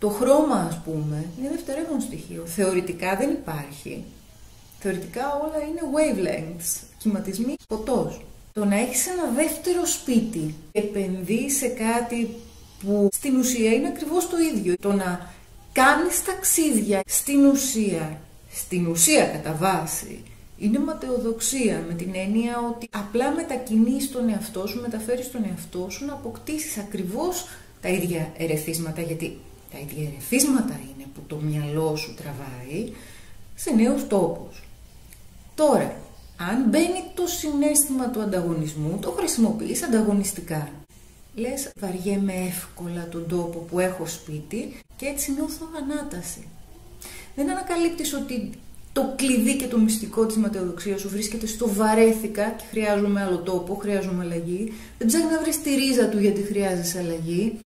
Το χρώμα, ας πούμε, είναι δευτερεύον στοιχείο. Θεωρητικά δεν υπάρχει. Θεωρητικά όλα είναι wavelengths, κυματισμοί φωτός. Το να έχεις ένα δεύτερο σπίτι, επενδύεις σε κάτι που στην ουσία είναι ακριβώς το ίδιο. Το να κάνεις ταξίδια στην ουσία, στην ουσία κατά βάση, είναι ματαιοδοξία με την έννοια ότι απλά μετακινείς τον εαυτό σου, μεταφέρεις τον εαυτό σου να αποκτήσεις ακριβώς τα ίδια ερεθίσματα, γιατί τα ίδια ερεθίσματα είναι που το μυαλό σου τραβάει σε νέους τόπους. Τώρα, αν μπαίνει το συνέστημα του ανταγωνισμού, το χρησιμοποιείς ανταγωνιστικά. Λες, βαριέμαι εύκολα τον τόπο που έχω σπίτι και έτσι νιώθω ανάταση. Δεν ανακαλύπτεις ότι το κλειδί και το μυστικό της ματαιοδοξίας σου βρίσκεται στο βαρέθηκα και χρειάζομαι άλλο τόπο, χρειάζομαι αλλαγή. Δεν ψάχνεις να βρεις τη ρίζα του γιατί χρειάζεσαι αλλαγή.